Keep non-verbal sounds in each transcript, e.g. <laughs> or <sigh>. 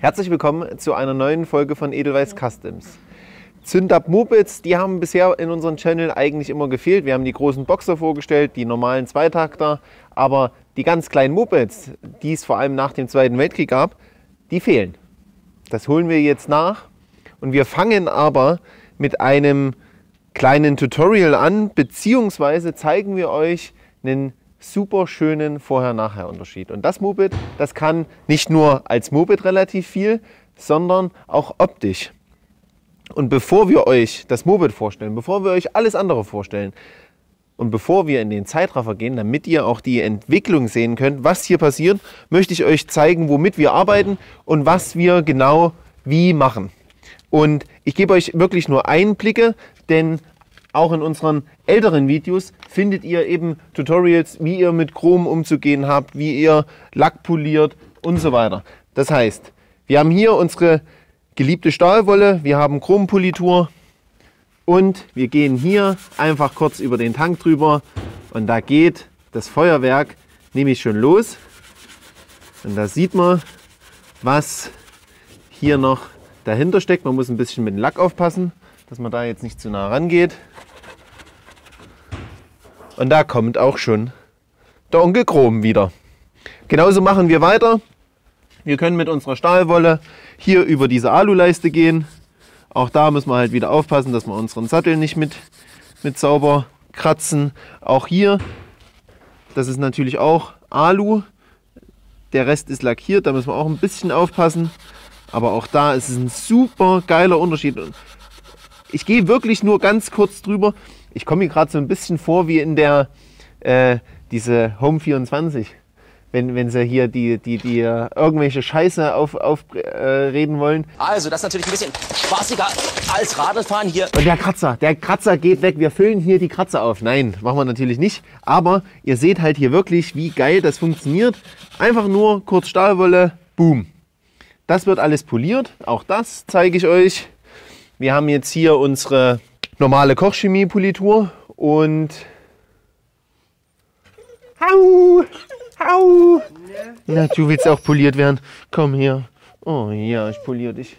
Herzlich willkommen zu einer neuen Folge von Edelweiss Customs. Zündab Mopeds, die haben bisher in unserem Channel eigentlich immer gefehlt. Wir haben die großen Boxer vorgestellt, die normalen Zweitakter, aber die ganz kleinen Mopeds, die es vor allem nach dem Zweiten Weltkrieg gab, die fehlen. Das holen wir jetzt nach und wir fangen aber mit einem kleinen Tutorial an, beziehungsweise zeigen wir euch einen super schönen Vorher-Nachher-Unterschied. Und das Moped, das kann nicht nur als Moped relativ viel, sondern auch optisch. Und bevor wir euch das Moped vorstellen, bevor wir euch alles andere vorstellen und bevor wir in den Zeitraffer gehen, damit ihr auch die Entwicklung sehen könnt, was hier passiert, möchte ich euch zeigen, womit wir arbeiten und was wir genau wie machen. Und ich gebe euch wirklich nur Einblicke, denn auch in unseren älteren Videos findet ihr eben Tutorials, wie ihr mit Chrom umzugehen habt, wie ihr Lack poliert und so weiter. Das heißt, wir haben hier unsere geliebte Stahlwolle, wir haben Chrompolitur und wir gehen hier einfach kurz über den Tank drüber und da geht das Feuerwerk nämlich schon los. Und da sieht man, was hier noch dahinter steckt. Man muss ein bisschen mit dem Lack aufpassen, dass man da jetzt nicht zu nah rangeht. Und da kommt auch schon der Onkel Chrom wieder. Genauso machen wir weiter. Wir können mit unserer Stahlwolle hier über diese Aluleiste gehen. Auch da müssen wir halt wieder aufpassen, dass wir unseren Sattel nicht mit, mit sauber kratzen. Auch hier, das ist natürlich auch Alu. Der Rest ist lackiert, da müssen wir auch ein bisschen aufpassen. Aber auch da ist es ein super geiler Unterschied. Ich gehe wirklich nur ganz kurz drüber ich komme mir gerade so ein bisschen vor wie in der, äh, diese Home 24. Wenn, wenn sie hier die, die, die uh, irgendwelche Scheiße aufreden auf, äh, wollen. Also, das ist natürlich ein bisschen spaßiger als Radlfahren hier. Und der Kratzer, der Kratzer geht weg. Wir füllen hier die Kratzer auf. Nein, machen wir natürlich nicht. Aber ihr seht halt hier wirklich, wie geil das funktioniert. Einfach nur kurz Stahlwolle, boom. Das wird alles poliert. Auch das zeige ich euch. Wir haben jetzt hier unsere normale Kochchemie-Politur und Hau! Hau! Na, du willst auch poliert werden. Komm her. Oh ja, ich poliere dich.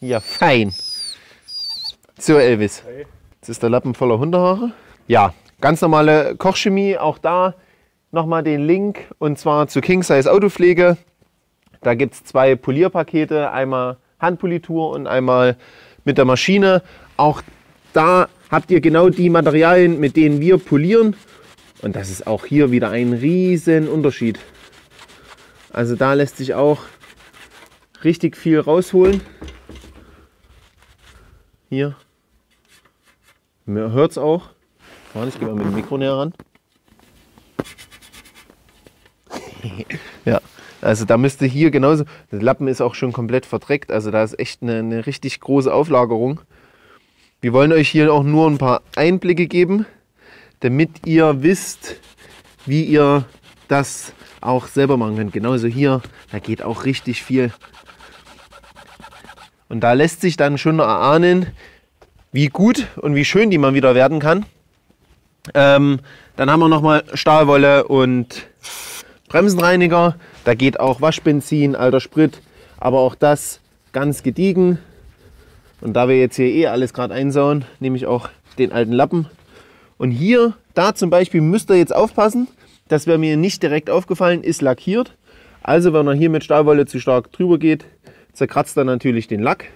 Ja, fein. So, Elvis. Jetzt ist der Lappen voller Hundehaare. Ja, ganz normale Kochchemie. Auch da nochmal den Link und zwar zu King Size Autopflege. Da gibt es zwei Polierpakete. Einmal Handpolitur und einmal mit der Maschine. Auch da habt ihr genau die Materialien, mit denen wir polieren. Und das ist auch hier wieder ein riesen Unterschied. Also da lässt sich auch richtig viel rausholen. Hier. Man hört es auch. Ich gehe mal mit dem Mikro näher ran. <laughs> Also da müsste hier genauso, der Lappen ist auch schon komplett verdreckt, also da ist echt eine, eine richtig große Auflagerung. Wir wollen euch hier auch nur ein paar Einblicke geben, damit ihr wisst, wie ihr das auch selber machen könnt. Genauso hier, da geht auch richtig viel. Und da lässt sich dann schon erahnen, wie gut und wie schön die mal wieder werden kann. Ähm, dann haben wir nochmal Stahlwolle und Bremsenreiniger. Da geht auch Waschbenzin, alter Sprit, aber auch das ganz gediegen. Und da wir jetzt hier eh alles gerade einsauen, nehme ich auch den alten Lappen. Und hier, da zum Beispiel, müsst ihr jetzt aufpassen. Das wäre mir nicht direkt aufgefallen, ist lackiert. Also wenn man hier mit Stahlwolle zu stark drüber geht, zerkratzt er natürlich den Lack.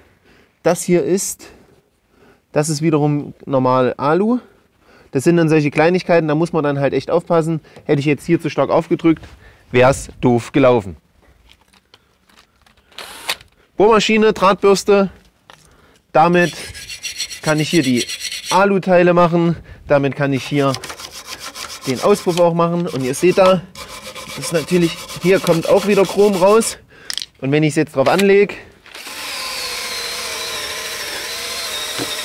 Das hier ist, das ist wiederum normal Alu. Das sind dann solche Kleinigkeiten, da muss man dann halt echt aufpassen. Hätte ich jetzt hier zu stark aufgedrückt, wäre es doof gelaufen. Bohrmaschine, Drahtbürste. Damit kann ich hier die Aluteile machen. Damit kann ich hier den Auspuff auch machen. Und ihr seht da, das ist natürlich, hier kommt auch wieder Chrom raus. Und wenn ich es jetzt drauf anlege,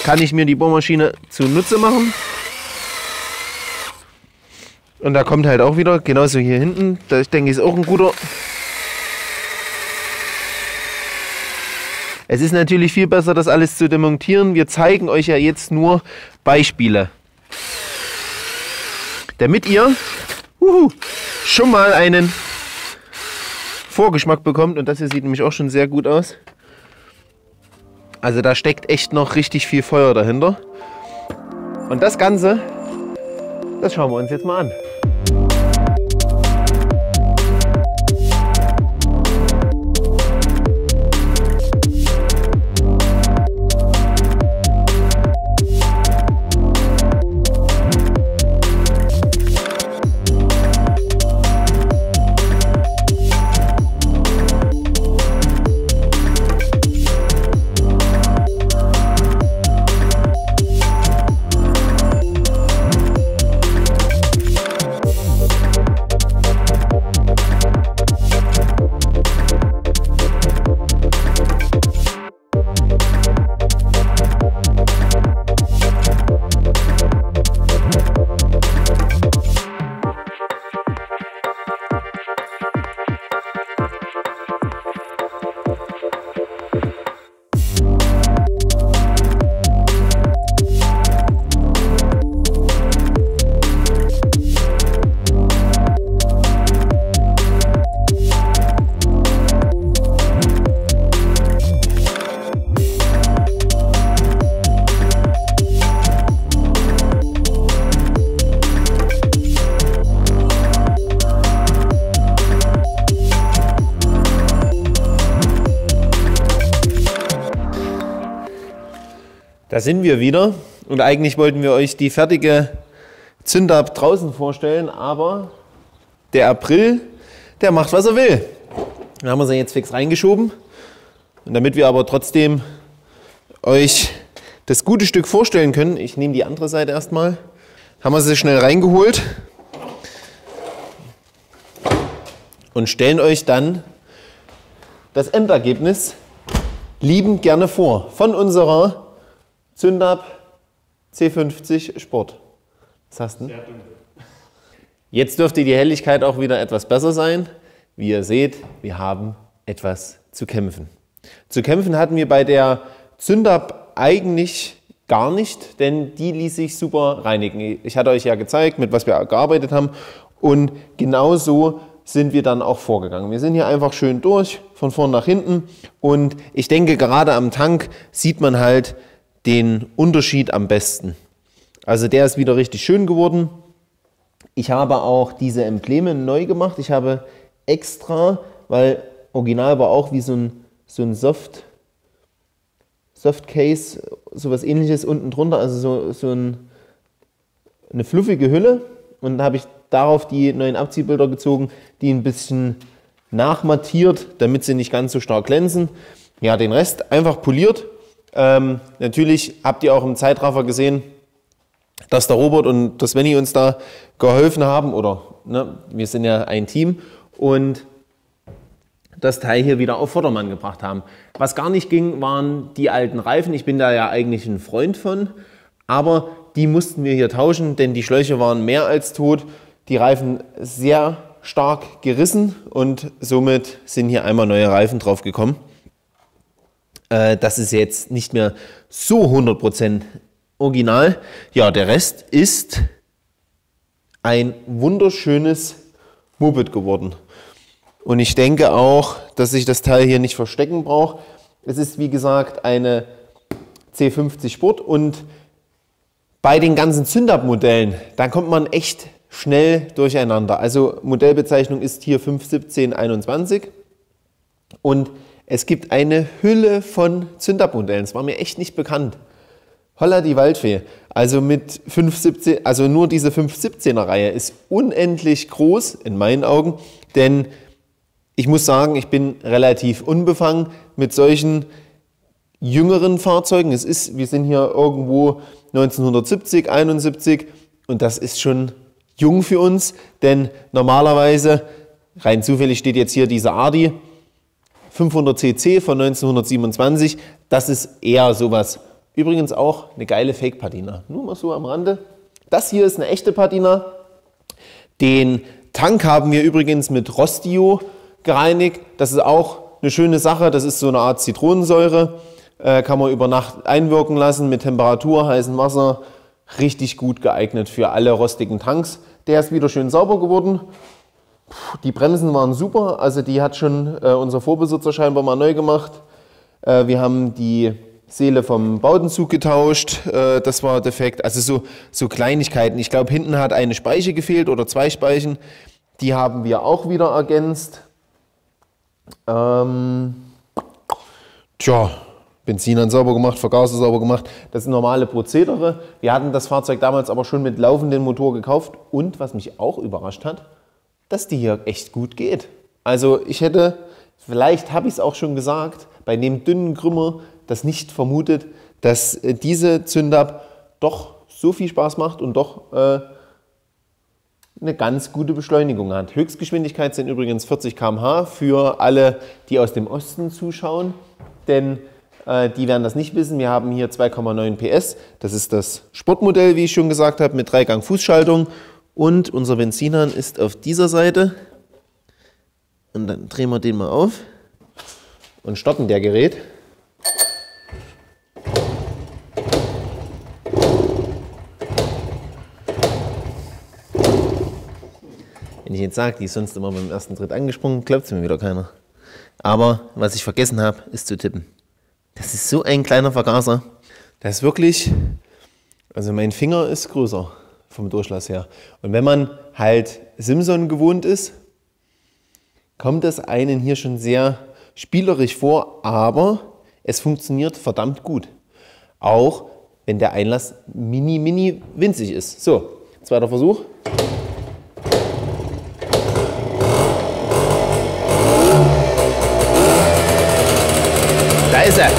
kann ich mir die Bohrmaschine zunutze machen. Und da kommt halt auch wieder, genauso hier hinten, da ich denke, ist auch ein guter. Es ist natürlich viel besser, das alles zu demontieren. Wir zeigen euch ja jetzt nur Beispiele. Damit ihr uhu, schon mal einen Vorgeschmack bekommt. Und das hier sieht nämlich auch schon sehr gut aus. Also da steckt echt noch richtig viel Feuer dahinter. Und das Ganze, das schauen wir uns jetzt mal an. Da sind wir wieder. Und eigentlich wollten wir euch die fertige Zündab draußen vorstellen, aber der April, der macht, was er will. Da haben wir sie jetzt fix reingeschoben. Und damit wir aber trotzdem euch das gute Stück vorstellen können, ich nehme die andere Seite erstmal, haben wir sie schnell reingeholt und stellen euch dann das Endergebnis liebend gerne vor. Von unserer Zündab C50 Sport. Was hast du? Jetzt dürfte die Helligkeit auch wieder etwas besser sein. Wie ihr seht, wir haben etwas zu kämpfen. Zu kämpfen hatten wir bei der Zündab eigentlich gar nicht, denn die ließ sich super reinigen. Ich hatte euch ja gezeigt, mit was wir gearbeitet haben und genau so sind wir dann auch vorgegangen. Wir sind hier einfach schön durch, von vorn nach hinten und ich denke, gerade am Tank sieht man halt, den Unterschied am besten. Also der ist wieder richtig schön geworden. Ich habe auch diese Embleme neu gemacht. Ich habe extra, weil original war auch wie so ein, so ein Soft, Soft Case, sowas ähnliches unten drunter, also so, so ein, eine fluffige Hülle. Und habe ich darauf die neuen Abziehbilder gezogen, die ein bisschen nachmattiert, damit sie nicht ganz so stark glänzen. Ja, den Rest einfach poliert ähm, natürlich habt ihr auch im Zeitraffer gesehen, dass der Robert und das Svenny uns da geholfen haben, oder ne, wir sind ja ein Team und das Teil hier wieder auf Vordermann gebracht haben. Was gar nicht ging, waren die alten Reifen. Ich bin da ja eigentlich ein Freund von, aber die mussten wir hier tauschen, denn die Schläuche waren mehr als tot. Die Reifen sehr stark gerissen und somit sind hier einmal neue Reifen drauf gekommen. Äh, das ist jetzt nicht mehr so 100% original. Ja, der Rest ist ein wunderschönes Moped geworden. Und ich denke auch, dass ich das Teil hier nicht verstecken brauche. Es ist wie gesagt eine C50 Sport und bei den ganzen Zündab-Modellen, da kommt man echt schnell durcheinander. Also Modellbezeichnung ist hier 51721 und es gibt eine Hülle von Zündabmodellen. Das war mir echt nicht bekannt. Holla die Waldfee. Also mit 517, also nur diese 517er Reihe ist unendlich groß in meinen Augen, denn ich muss sagen, ich bin relativ unbefangen mit solchen jüngeren Fahrzeugen. Es ist, wir sind hier irgendwo 1970, 71 und das ist schon jung für uns, denn normalerweise, rein zufällig steht jetzt hier dieser Adi, 500 cc von 1927, das ist eher sowas. Übrigens auch eine geile Fake-Patina. Nur mal so am Rande. Das hier ist eine echte Patina. Den Tank haben wir übrigens mit Rostio gereinigt. Das ist auch eine schöne Sache. Das ist so eine Art Zitronensäure. Äh, kann man über Nacht einwirken lassen mit Temperatur, heißem Wasser. Richtig gut geeignet für alle rostigen Tanks. Der ist wieder schön sauber geworden. Die Bremsen waren super, also die hat schon äh, unser Vorbesitzer scheinbar mal neu gemacht. Äh, wir haben die Seele vom Bautenzug getauscht, äh, das war defekt. Also so, so Kleinigkeiten. Ich glaube, hinten hat eine Speiche gefehlt oder zwei Speichen. Die haben wir auch wieder ergänzt. Ähm, tja, Benzin sauber gemacht, Vergaser sauber gemacht. Das sind normale Prozedere. Wir hatten das Fahrzeug damals aber schon mit laufendem Motor gekauft. Und was mich auch überrascht hat, dass die hier echt gut geht. Also ich hätte, vielleicht habe ich es auch schon gesagt, bei dem dünnen Krümmer das nicht vermutet, dass äh, diese Zündab doch so viel Spaß macht und doch äh, eine ganz gute Beschleunigung hat. Höchstgeschwindigkeit sind übrigens 40 km/h für alle, die aus dem Osten zuschauen, denn äh, die werden das nicht wissen. Wir haben hier 2,9 PS. Das ist das Sportmodell, wie ich schon gesagt habe, mit Dreigang Fußschaltung. Und unser Benzinhahn ist auf dieser Seite. Und dann drehen wir den mal auf und starten der Gerät. Wenn ich jetzt sage, die ist sonst immer beim ersten Tritt angesprungen, glaubt es mir wieder keiner. Aber was ich vergessen habe, ist zu tippen. Das ist so ein kleiner Vergaser. Das ist wirklich, also mein Finger ist größer vom Durchlass her. Und wenn man halt Simson gewohnt ist, kommt das einen hier schon sehr spielerisch vor, aber es funktioniert verdammt gut. Auch wenn der Einlass mini, mini winzig ist. So, zweiter Versuch. ist er.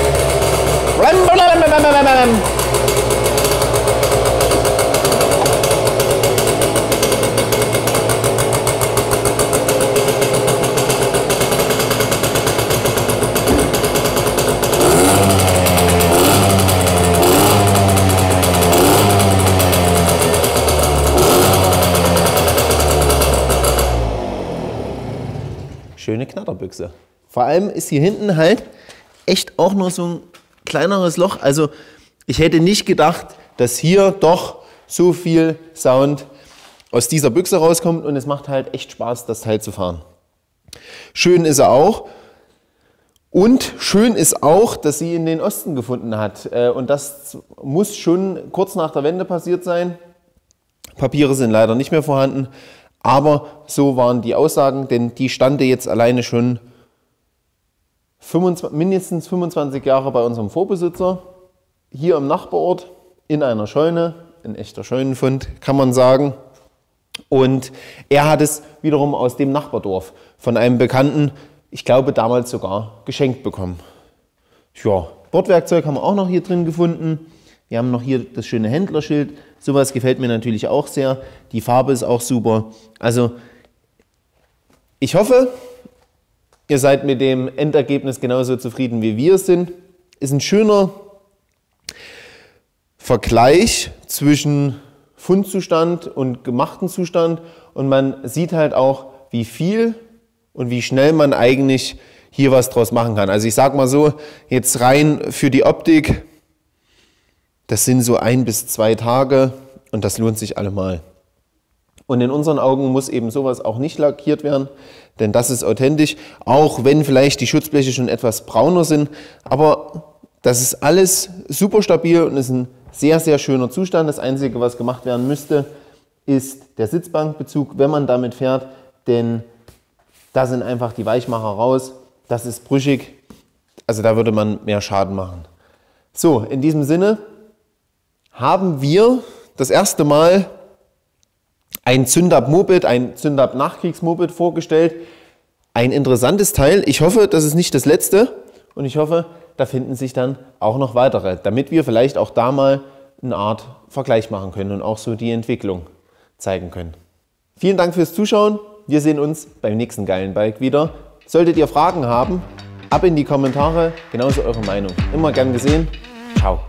Schöne Knatterbüchse. Vor allem ist hier hinten halt echt auch nur so ein kleineres Loch. Also ich hätte nicht gedacht, dass hier doch so viel Sound aus dieser Büchse rauskommt und es macht halt echt Spaß, das Teil zu fahren. Schön ist er auch. Und schön ist auch, dass sie in den Osten gefunden hat. Äh, und das muss schon kurz nach der Wende passiert sein. Papiere sind leider nicht mehr vorhanden. Aber so waren die Aussagen, denn die stande jetzt alleine schon 25, mindestens 25 Jahre bei unserem Vorbesitzer, hier im Nachbarort in einer Scheune, ein echter Scheunenfund, kann man sagen. Und er hat es wiederum aus dem Nachbardorf von einem Bekannten, ich glaube damals sogar, geschenkt bekommen. Ja, Bordwerkzeug haben wir auch noch hier drin gefunden. Wir haben noch hier das schöne Händlerschild. Sowas gefällt mir natürlich auch sehr. Die Farbe ist auch super. Also ich hoffe, Ihr seid mit dem Endergebnis genauso zufrieden wie wir sind. Ist ein schöner Vergleich zwischen Fundzustand und gemachten Zustand und man sieht halt auch, wie viel und wie schnell man eigentlich hier was draus machen kann. Also ich sage mal so, jetzt rein für die Optik, das sind so ein bis zwei Tage und das lohnt sich allemal. Und in unseren Augen muss eben sowas auch nicht lackiert werden, denn das ist authentisch, auch wenn vielleicht die Schutzbleche schon etwas brauner sind. Aber das ist alles super stabil und ist ein sehr, sehr schöner Zustand. Das Einzige, was gemacht werden müsste, ist der Sitzbankbezug, wenn man damit fährt, denn da sind einfach die Weichmacher raus. Das ist brüchig, also da würde man mehr Schaden machen. So, in diesem Sinne haben wir das erste Mal ein Zündab-Moped, ein Zündab-Nachkriegs-Moped vorgestellt. Ein interessantes Teil. Ich hoffe, das ist nicht das letzte und ich hoffe, da finden sich dann auch noch weitere, damit wir vielleicht auch da mal eine Art Vergleich machen können und auch so die Entwicklung zeigen können. Vielen Dank fürs Zuschauen. Wir sehen uns beim nächsten geilen Bike wieder. Solltet ihr Fragen haben, ab in die Kommentare, genauso eure Meinung. Immer gern gesehen. Ciao.